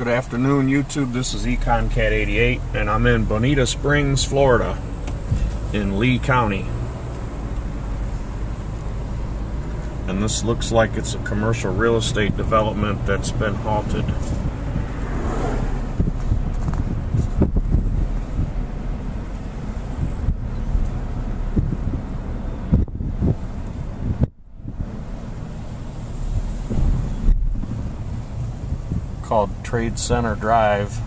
Good afternoon, YouTube. This is Econ Cat 88, and I'm in Bonita Springs, Florida, in Lee County. And this looks like it's a commercial real estate development that's been halted. Called Trade Center Drive.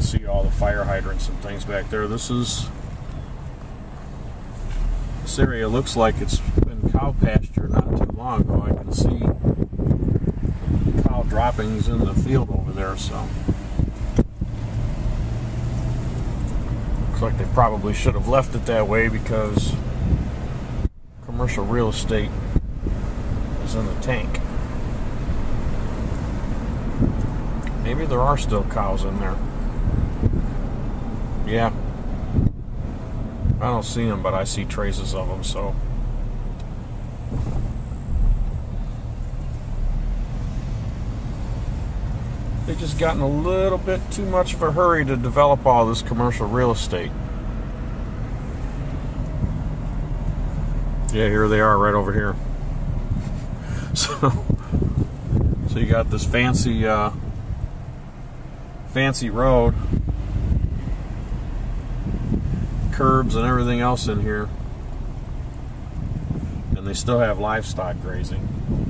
see all the fire hydrants and things back there. This is this area looks like it's been cow pasture not too long ago. I can see cow droppings in the field over there, so Looks like they probably should have left it that way because commercial real estate is in the tank. Maybe there are still cows in there. Yeah. I don't see them, but I see traces of them, so. They just got in a little bit too much of a hurry to develop all this commercial real estate. Yeah, here they are right over here. So, so you got this fancy, uh, fancy road, curbs and everything else in here, and they still have livestock grazing.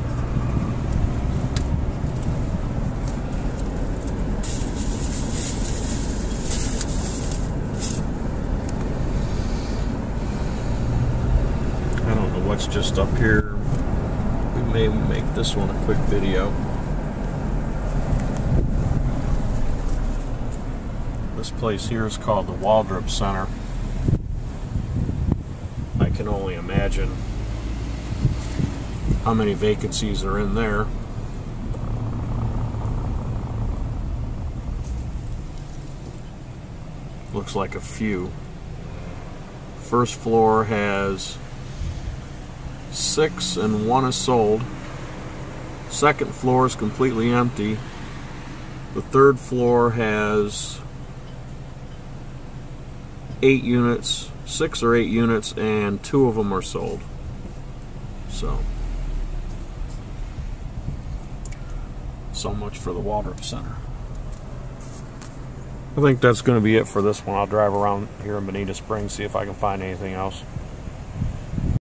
What's just up here. We may make this one a quick video. This place here is called the Waldrop Center I can only imagine how many vacancies are in there. Looks like a few. First floor has six and one is sold. Second floor is completely empty. The third floor has eight units six or eight units and two of them are sold. So, so much for the Waldrop Center. I think that's going to be it for this one. I'll drive around here in Bonita Springs, see if I can find anything else.